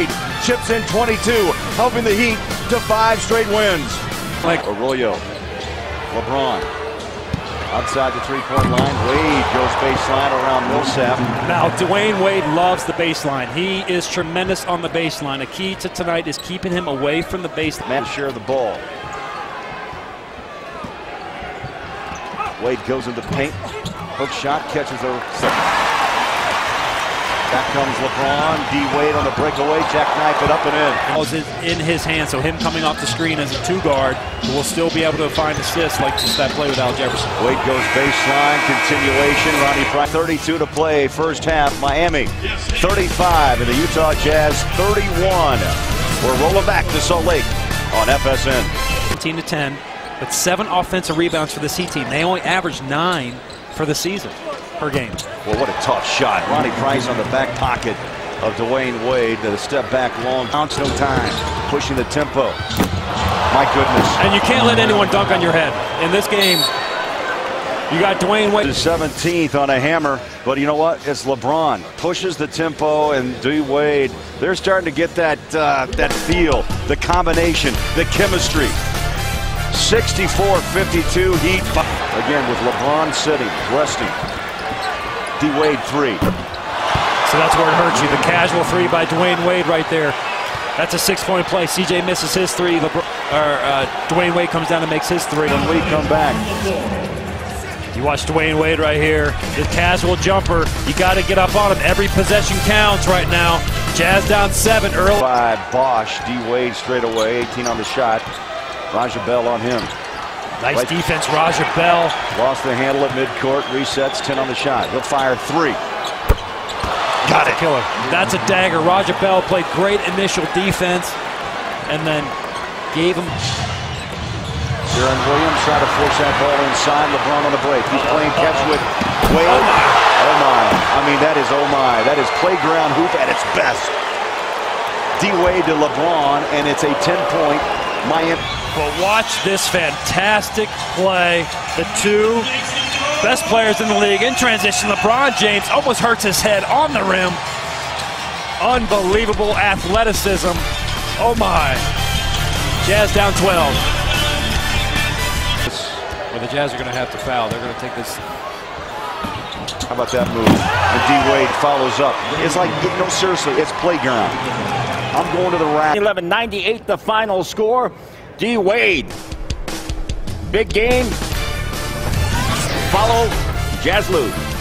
Wade chips in 22, helping the Heat to five straight wins. Like Arroyo, LeBron, outside the three-point line. Wade goes baseline around Millsap. Now, Dwyane Wade loves the baseline. He is tremendous on the baseline. A key to tonight is keeping him away from the baseline. Man share the ball. Wade goes into paint. Hook shot catches over. Back comes LeBron. D Wade on the breakaway. Jackknife it up and in. Ball's in his hand, so him coming off the screen as a two guard will still be able to find assists like just that play with Al Jefferson. Wade goes baseline. Continuation. Ronnie Price. 32 to play. First half. Miami 35 and the Utah Jazz 31. We're rolling back to Salt Lake on FSN. 17 to 10, but seven offensive rebounds for the C team. They only averaged nine for the season per game. Well, what a tough shot. Ronnie Price on the back pocket of Dwyane Wade. The step back long. Counts no time. Pushing the tempo. My goodness. And you can't let anyone dunk on your head. In this game, you got Dwyane Wade. 17th on a hammer, but you know what? It's LeBron. Pushes the tempo, and D Wade, they're starting to get that, uh, that feel, the combination, the chemistry. 64-52 Heat. Again, with LeBron sitting, resting. D Wade three. So that's where it hurts you. The casual three by Dwyane Wade right there. That's a six-point play. CJ misses his three. LeBron, or, uh, Dwyane Wade comes down and makes his three. When we come back. You watch Dwyane Wade right here. The casual jumper. You got to get up on him. Every possession counts right now. Jazz down seven early. By Bosh. D Wade straight away. 18 on the shot. Raja Bell on him. Nice right. defense, Raja Bell. Lost the handle at midcourt, resets, 10 on the shot. He'll fire three. Got it. Killer. That's a dagger. Raja Bell played great initial defense and then gave him. Deron Williams trying to force that ball inside. LeBron on the break. He's playing catch with Wade. Oh my. oh my. I mean, that is oh my. That is playground hoop at its best. D Wade to LeBron, and it's a 10-point Miami. But watch this fantastic play. The two best players in the league in transition. LeBron James almost hurts his head on the rim. Unbelievable athleticism. Oh my. Jazz down 12. Well, the Jazz are going to have to foul. They're going to take this. How about that move? And D Wade follows up. It's like, you know, seriously, it's playground. I'm going to the rack. 11 98 the final score. D Wade. Big game. Follow Jazz Lou.